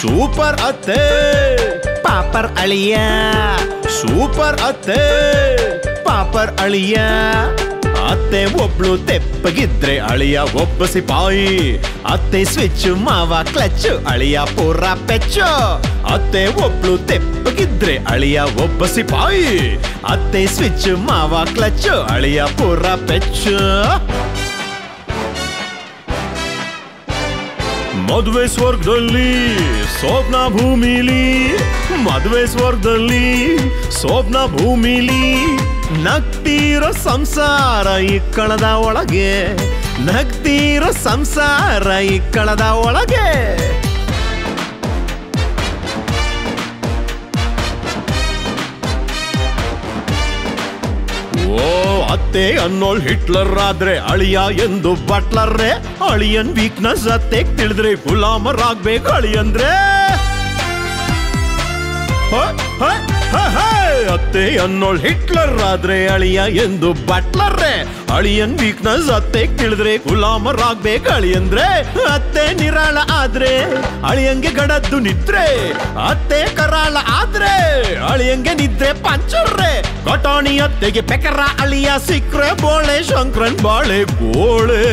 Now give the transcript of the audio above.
Super ಅತ್ತೆ. Pauper ಅಳಿಯ. Super ಅತ್ತೆ. ಪಾಪರ್ ಅಳಿಯ. ಅತ್ತೆ ಒಬ್ಳು ತೆಪ್ಪಗಿದ್ರೆ ಅಳಿಯ ಒಬ್ಬ ಸಿಪಾಯಿ. ಅತ್ತೆ ಸ್ವಿಚ್ ಮಾವ ಕ್ಲಚ್ ಅಳಿಯ ಪೂರ ಪೆಚ್ಚು. ಅತ್ತೆ ಒಬ್ಳು ತೆಪ್ಪಗಿದ್ರೆ ಅಳಿಯ ಒಬ್ಬ ಸಿಪಾಯಿ. ಅತ್ತೆ ಸ್ವಿಚ್ ಮಾವ ಕ್ಲಚ್ ಅಳಿಯ ಪೂರ ಪೆಚ್ಚು. ಮದುವೆ ಸ್ವರ್ಗದಲ್ಲಿ ಸ್ವಪ್ನ ಭೂಮಿಲಿ, ಮದುವೆ ಸ್ವರ್ಗದಲ್ಲಿ ಸ್ವಪ್ನ ಭೂಮಿಲಿ, ನಗ್ತೀರೋ ಸಂಸಾರ ಕಣದ ಒಳಗೆ, ನಗ್ತೀರೋ ಸಂಸಾರ ಕಣದ ಒಳಗೆ. ಅತ್ತೆ ಅನ್ನೋಳ್ ಹಿಟ್ಲರ್ ಆದ್ರೆ ಅಳಿಯ ಎಂದು ಬಟ್ಲರ್ರೆ ಅಳಿಯನ್ ವೀಕ್ನೆಸ್ ಅತ್ತೆ ತಿಳಿದ್ರೆ ಅಳಿಯಂದ್ರೆ ಹ, ಹ, ಹ. ಅತ್ತೆ ಅನ್ನೋಳ್ ಹಿಟ್ಲರ್ ಆದ್ರೆ ಅಳಿಯ ಎಂದು ಬಟ್ಲರ್ರೆ ಅಳಿಯನ್ ವೀಕ್ನೆಸ್ ಅತ್ತೆ ತಿಳಿದ್ರೆ ಗುಲಾಮರಾಗ್ಬೇಕು ಅಳಿಯಂದ್ರೆ ಅತ್ತೆ ನಿರಾಳ ಆದ್ರೆ ಅಳಿಯಂಗೆ ಗಡದ್ದು ನಿದ್ರೆ ಅತ್ತೆ ಕರಾಳ ಆದ್ರೆ ಅಳಿಯಂಗೆ ನಿದ್ರೆ ಪಂಚರ್ರೆ ಕಟಾಣಿ ಅತ್ತೆಗೆ ಪೆಕರ ಅಳಿಯ ಸಿಕ್ರೆ ಬೋಳೆ ಶಂಕ್ರನ್ ಬಾಳೆ ಗೋಳೆ